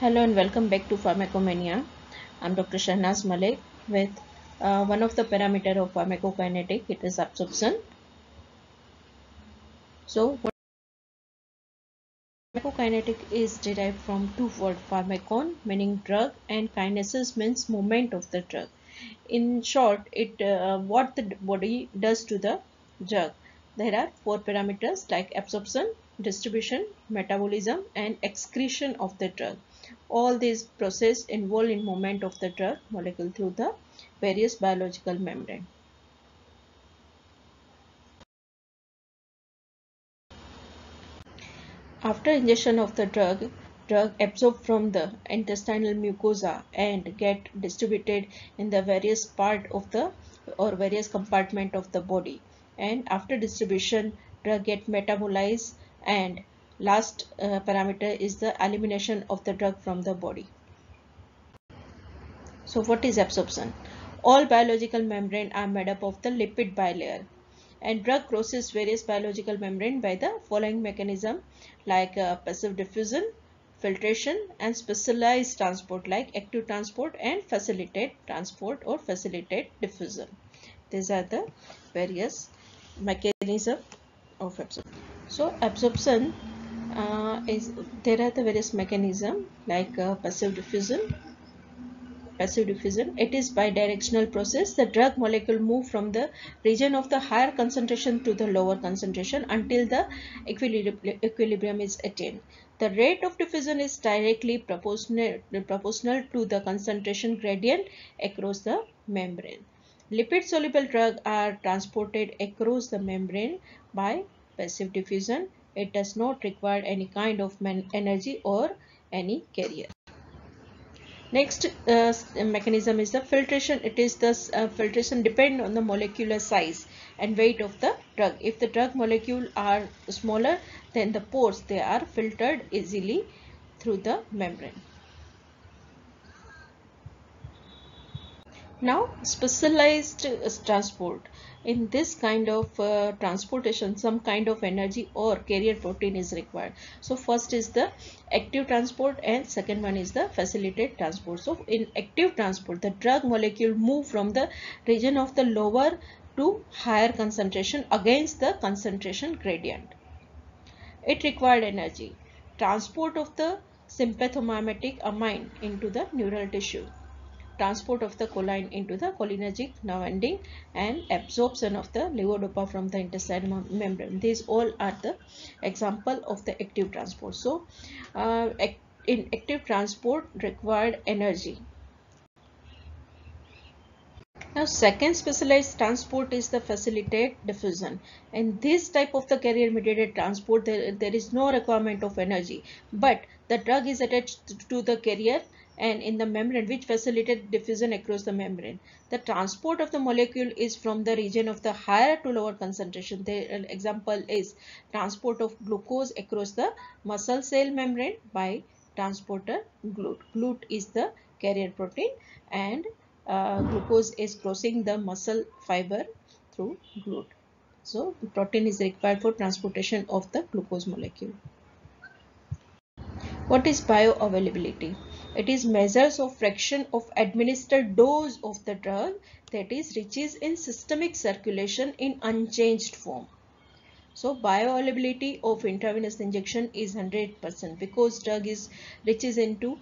Hello and welcome back to Pharmacomania. I'm Dr. Shahnaz Malik with uh, one of the parameter of pharmacokinetic, it is absorption. So pharmacokinetic is derived from two word pharmacon meaning drug and kinesis means movement of the drug. In short, it uh, what the body does to the drug. There are four parameters like absorption, distribution, metabolism and excretion of the drug. All these process involve in movement of the drug molecule through the various biological membrane. After ingestion of the drug, drug absorbed from the intestinal mucosa and get distributed in the various part of the or various compartment of the body and after distribution drug get metabolized and last uh, parameter is the elimination of the drug from the body. So what is absorption? All biological membrane are made up of the lipid bilayer and drug crosses various biological membrane by the following mechanism like uh, passive diffusion, filtration and specialized transport like active transport and facilitate transport or facilitate diffusion. These are the various mechanism of absorption. So absorption uh, is there are the various mechanism like uh, passive diffusion passive diffusion it is bidirectional process. The drug molecule move from the region of the higher concentration to the lower concentration until the equilibrium, equilibrium is attained. The rate of diffusion is directly proportional proportional to the concentration gradient across the membrane. Lipid soluble drugs are transported across the membrane by passive diffusion it does not require any kind of energy or any carrier. Next uh, mechanism is the filtration. It is the uh, filtration depend on the molecular size and weight of the drug. If the drug molecule are smaller than the pores, they are filtered easily through the membrane. Now specialized transport. In this kind of uh, transportation some kind of energy or carrier protein is required. So first is the active transport and second one is the facilitated transport. So in active transport the drug molecule move from the region of the lower to higher concentration against the concentration gradient. It required energy. Transport of the sympathomimetic amine into the neural tissue transport of the choline into the cholinergic nerve ending and absorption of the levodopa from the intestinal membrane. These all are the example of the active transport. So, uh, in active transport required energy. Now second specialized transport is the facilitate diffusion. In this type of the carrier mediated transport there, there is no requirement of energy but the drug is attached to the carrier and in the membrane which facilitate diffusion across the membrane. The transport of the molecule is from the region of the higher to lower concentration. The example is transport of glucose across the muscle cell membrane by transporter GLUT. GLUT is the carrier protein and uh, glucose is crossing the muscle fiber through GLUT. So the protein is required for transportation of the glucose molecule. What is bioavailability? It is measures of fraction of administered dose of the drug that is reaches in systemic circulation in unchanged form. So bioavailability of intravenous injection is 100% because drug is reaches into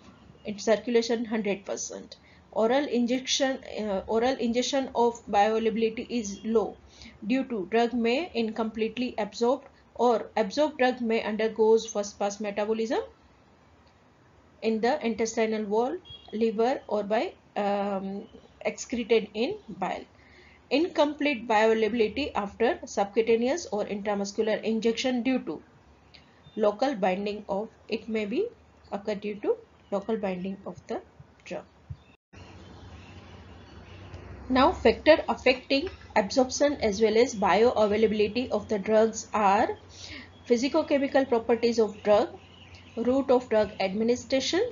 circulation 100%. Oral injection uh, oral injection of bioavailability is low due to drug may incompletely absorbed or absorbed drug may undergoes first pass metabolism in the intestinal wall, liver or by um, excreted in bile. Incomplete bioavailability after subcutaneous or intramuscular injection due to local binding of it may be occur due to local binding of the drug. Now factor affecting absorption as well as bioavailability of the drugs are physicochemical properties of drug, route of drug administration,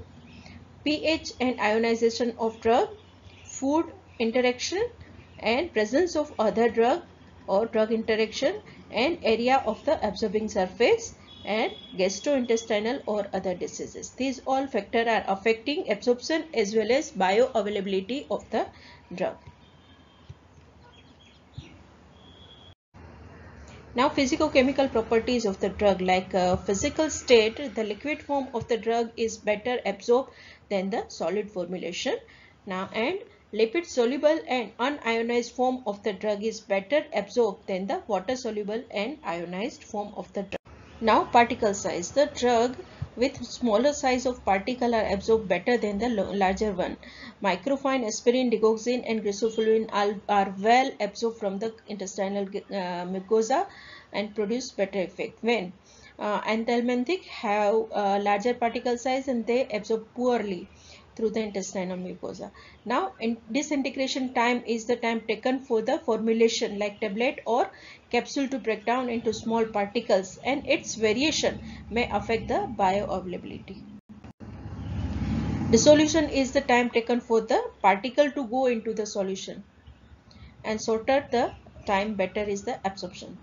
pH and ionization of drug, food interaction and presence of other drug or drug interaction and area of the absorbing surface and gastrointestinal or other diseases. These all factors are affecting absorption as well as bioavailability of the drug. Now physicochemical properties of the drug like uh, physical state, the liquid form of the drug is better absorbed than the solid formulation. Now and lipid soluble and unionized form of the drug is better absorbed than the water soluble and ionized form of the drug. Now particle size, the drug with smaller size of particle are absorbed better than the larger one. Microfine aspirin, digoxin and griseofulvin are, well absorbed from the intestinal uh, mucosa and produce better effect. When uh, anthelmintic have uh, larger particle size and they absorb poorly through the intestinal mucosa. Now, in disintegration time is the time taken for the formulation like tablet or capsule to break down into small particles and its variation may affect the bioavailability. Dissolution is the time taken for the particle to go into the solution and shorter the time better is the absorption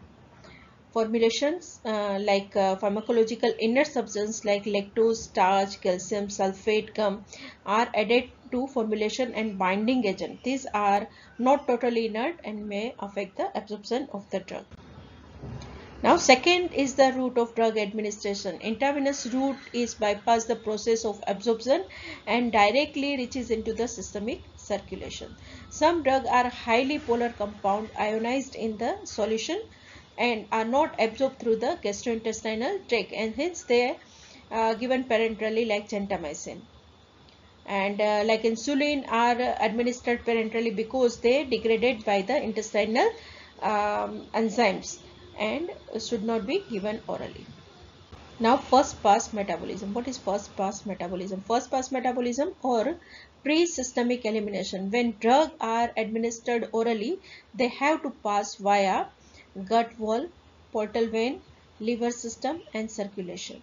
formulations uh, like uh, pharmacological inert substance like lactose, starch, calcium, sulfate, gum are added to formulation and binding agent. These are not totally inert and may affect the absorption of the drug. Now second is the route of drug administration. Intravenous route is bypass the process of absorption and directly reaches into the systemic circulation. Some drugs are highly polar compound ionized in the solution and are not absorbed through the gastrointestinal tract and hence they are given parenterally like gentamicin and uh, like insulin are administered parenterally because they degraded by the intestinal um, enzymes and should not be given orally. Now first pass metabolism. What is first pass metabolism? First pass metabolism or pre-systemic elimination. When drugs are administered orally, they have to pass via gut wall, portal vein, liver system and circulation.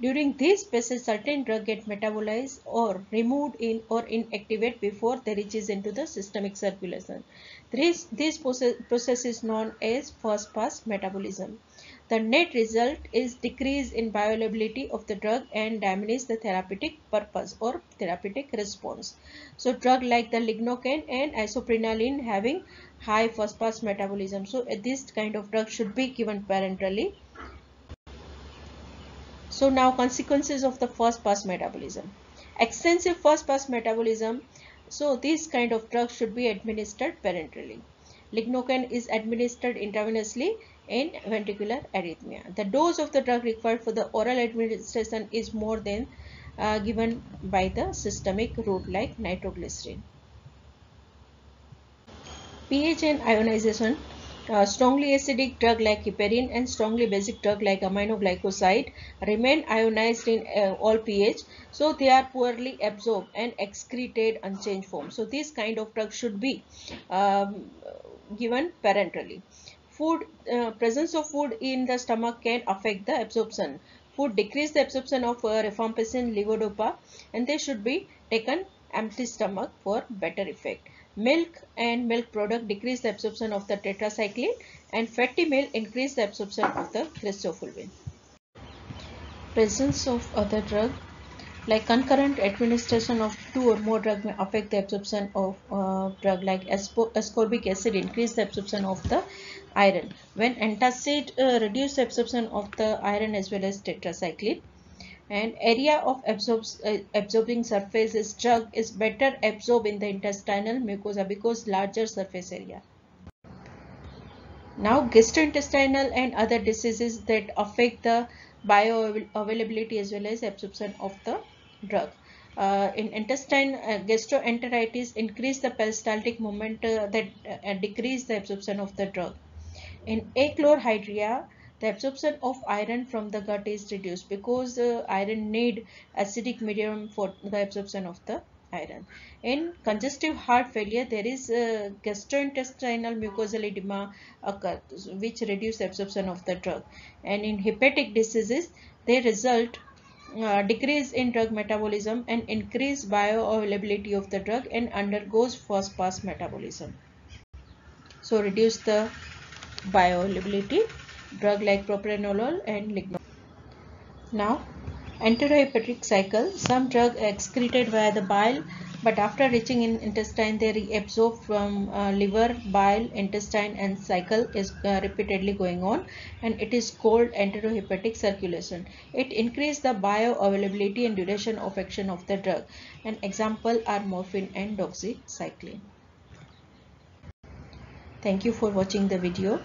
During this passage, certain drug get metabolized or removed in or inactivate before they reaches into the systemic circulation. This, this process, process is known as first pass metabolism. The net result is decrease in bioavailability of the drug and diminish the therapeutic purpose or therapeutic response. So drug like the lignocaine and isoprenaline having high first pass metabolism. So this kind of drug should be given parenterally. So now consequences of the first pass metabolism. Extensive first pass metabolism. So this kind of drug should be administered parenterally. Lignocaine is administered intravenously in ventricular arrhythmia. The dose of the drug required for the oral administration is more than uh, given by the systemic route like nitroglycerin. pH and ionization uh, strongly acidic drug like heparin and strongly basic drug like aminoglycoside remain ionized in uh, all pH so they are poorly absorbed and excreted unchanged form so this kind of drug should be um, given parenterally food uh, presence of food in the stomach can affect the absorption. Food decrease the absorption of uh, rifampicin levodopa and they should be taken empty stomach for better effect. Milk and milk product decrease the absorption of the tetracycline and fatty milk increase the absorption of the griseofulvin presence of other drug like concurrent administration of two or more drug may affect the absorption of uh, drug like ascorbic acid increase the absorption of the iron. When antacid uh, reduce absorption of the iron as well as tetracycline and area of absorbs, uh, absorbing surface is drug is better absorbed in the intestinal mucosa because larger surface area. Now gastrointestinal and other diseases that affect the bioavailability as well as absorption of the drug. Uh, in intestine uh, gastroenteritis increase the peristaltic movement uh, that uh, decrease the absorption of the drug in achlorhydria, the absorption of iron from the gut is reduced because the iron need acidic medium for the absorption of the iron. In congestive heart failure, there is gastrointestinal mucosal edema which reduce absorption of the drug. And in hepatic diseases, they result uh, decrease in drug metabolism and increase bioavailability of the drug and undergoes first pass metabolism. So reduce the bioavailability drug like propranolol and lignocaine. Now, enterohepatic cycle. Some drug excreted via the bile, but after reaching in intestine, they reabsorb from uh, liver, bile, intestine, and cycle is uh, repeatedly going on, and it is called enterohepatic circulation. It increases the bioavailability and duration of action of the drug. An example are morphine and doxycycline. Thank you for watching the video.